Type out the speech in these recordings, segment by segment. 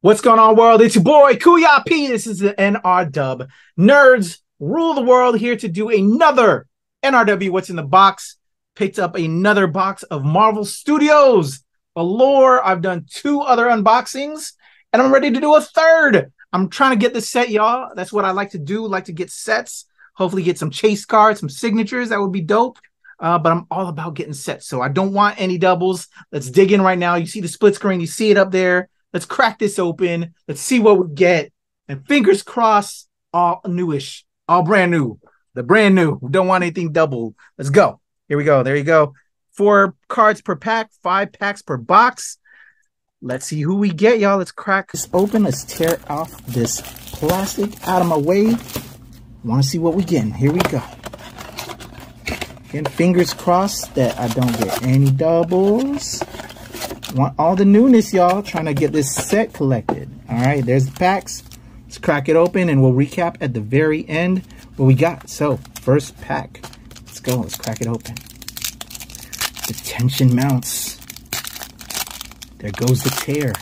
What's going on, world? It's your boy Kuya P. This is the NR Dub. Nerds rule the world here to do another NRW What's in the Box. Picked up another box of Marvel Studios Allure. I've done two other unboxings and I'm ready to do a third. I'm trying to get the set, y'all. That's what I like to do. Like to get sets. Hopefully, get some chase cards, some signatures. That would be dope. Uh, but I'm all about getting sets. So I don't want any doubles. Let's dig in right now. You see the split screen, you see it up there. Let's crack this open. Let's see what we get. And fingers crossed, all newish, all brand new. The brand new. We don't want anything double. Let's go. Here we go. There you go. Four cards per pack, five packs per box. Let's see who we get, y'all. Let's crack this open. Let's tear off this plastic out of my way. Want to see what we getting. Here we go. Again, fingers crossed that I don't get any doubles. Want all the newness, y'all. Trying to get this set collected. All right, there's the packs. Let's crack it open and we'll recap at the very end what we got. So, first pack. Let's go. Let's crack it open. The tension mounts. There goes the tear.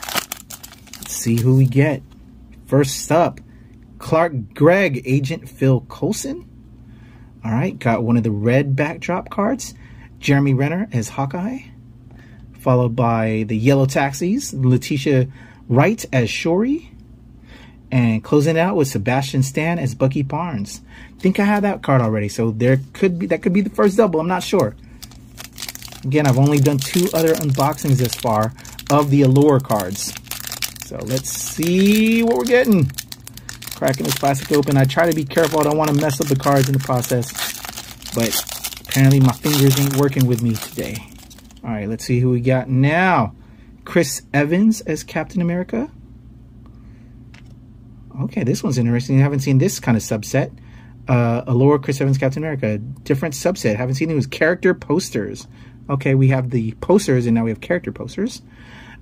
Let's see who we get. First up, Clark Gregg, Agent Phil Coulson. All right, got one of the red backdrop cards. Jeremy Renner as Hawkeye followed by the Yellow Taxis, Letitia Wright as Shuri, and closing out with Sebastian Stan as Bucky Barnes. Think I have that card already, so there could be that could be the first double. I'm not sure. Again, I've only done two other unboxings this far of the Allure cards. So let's see what we're getting. Cracking this plastic open. I try to be careful. I don't want to mess up the cards in the process. But apparently my fingers ain't working with me today. All right, let's see who we got now. Chris Evans as Captain America. Okay, this one's interesting. I haven't seen this kind of subset. Uh, Allure, Chris Evans, Captain America. Different subset. Haven't seen was character posters. Okay, we have the posters and now we have character posters.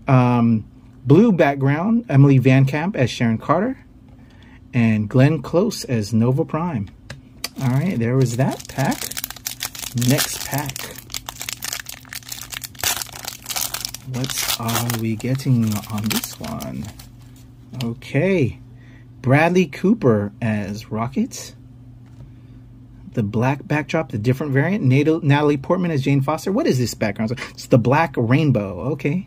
Um, blue background, Emily Van Camp as Sharon Carter. And Glenn Close as Nova Prime. All right, there was that pack. Next pack. What are we getting on this one? Okay. Bradley Cooper as Rocket. The black backdrop, the different variant. Natalie Portman as Jane Foster. What is this background? It's the black rainbow. Okay.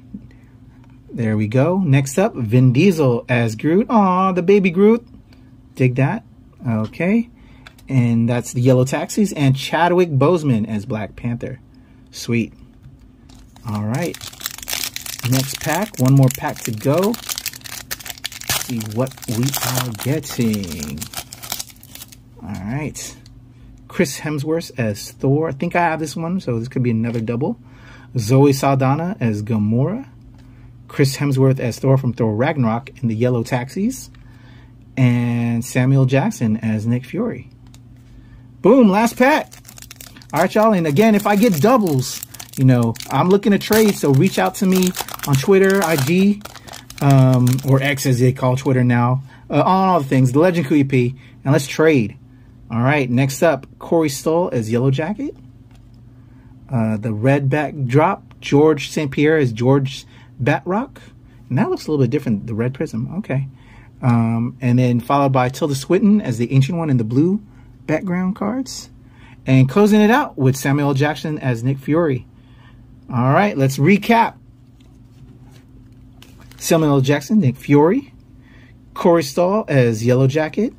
There we go. Next up, Vin Diesel as Groot. Aw, the baby Groot. Dig that. Okay. And that's the Yellow Taxis. And Chadwick Boseman as Black Panther. Sweet. All right. Next pack, one more pack to go. see what we are getting. All right. Chris Hemsworth as Thor. I think I have this one, so this could be another double. Zoe Saldana as Gamora. Chris Hemsworth as Thor from Thor Ragnarok in the Yellow Taxis. And Samuel Jackson as Nick Fury. Boom, last pack. All right, y'all. And again, if I get doubles, you know, I'm looking to trade, so reach out to me on Twitter, IG, um, or X as they call Twitter now, uh, on all the things, the Legend Kuya P, and let's trade. All right, next up, Corey Stoll as Yellow Jacket. Uh, the red backdrop, George St. Pierre as George Batroc. And that looks a little bit different, the red prism. Okay. Um, and then followed by Tilda Swinton as the Ancient One in the blue background cards. And closing it out with Samuel Jackson as Nick Fury. All right, let's recap. Samuel L. Jackson, Nick Fury. Corey Stoll as Yellow Jacket.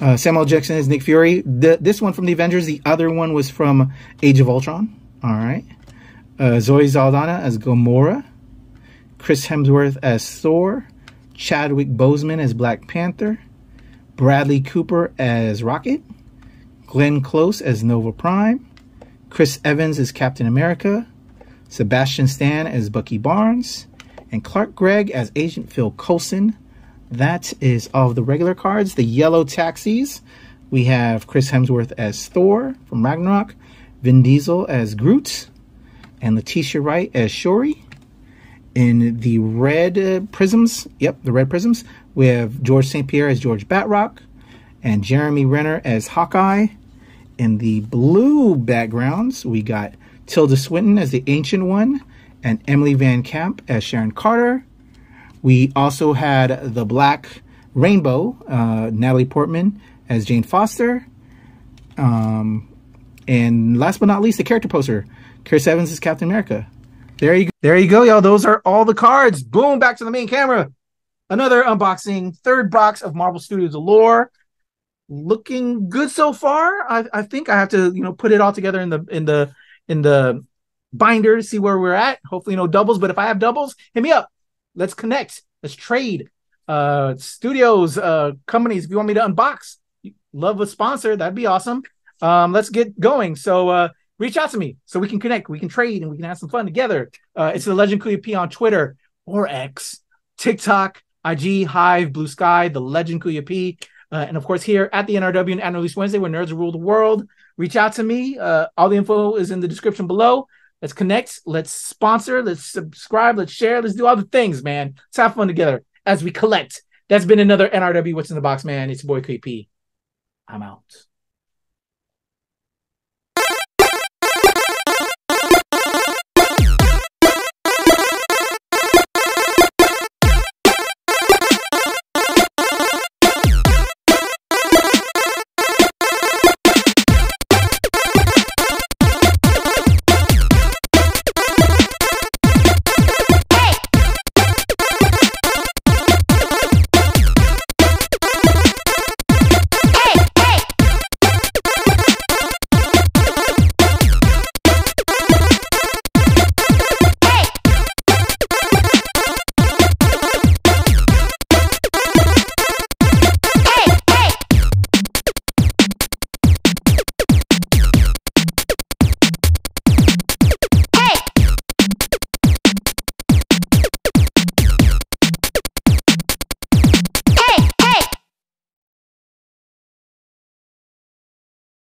Uh, Samuel Jackson as Nick Fury. The, this one from the Avengers. The other one was from Age of Ultron. All right. Uh, Zoe Saldana as Gamora. Chris Hemsworth as Thor. Chadwick Boseman as Black Panther. Bradley Cooper as Rocket. Glenn Close as Nova Prime. Chris Evans as Captain America. Sebastian Stan as Bucky Barnes and Clark Gregg as Agent Phil Coulson. That is all of the regular cards. The yellow taxis. We have Chris Hemsworth as Thor from Ragnarok, Vin Diesel as Groot, and Letitia Wright as Shuri. In the red uh, prisms, yep, the red prisms, we have George St. Pierre as George Batroc and Jeremy Renner as Hawkeye. In the blue backgrounds, we got Tilda Swinton as the Ancient One and Emily Van Camp as Sharon Carter. We also had the Black Rainbow, uh, Natalie Portman as Jane Foster. Um, and last but not least, the character poster, Chris Evans is Captain America. There you go. There you go, y'all. Those are all the cards. Boom, back to the main camera. Another unboxing, third box of Marvel Studios Allure. Looking good so far. I, I think I have to, you know, put it all together in the in the in the binder to see where we're at. Hopefully, no doubles. But if I have doubles, hit me up. Let's connect. Let's trade. Uh, studios, uh, companies. If you want me to unbox, love a sponsor, that'd be awesome. Um, let's get going. So uh, reach out to me so we can connect, we can trade, and we can have some fun together. Uh, it's the Legend Kuya P on Twitter or X, TikTok, IG, Hive, Blue Sky, the Legend Kuya P. Uh, and of course, here at the NRW and Annual Release Wednesday, where nerds rule the world, reach out to me. Uh, all the info is in the description below. Let's connect. Let's sponsor. Let's subscribe. Let's share. Let's do all the things, man. Let's have fun together as we collect. That's been another NRW What's in the Box, man. It's your boy KP. I'm out.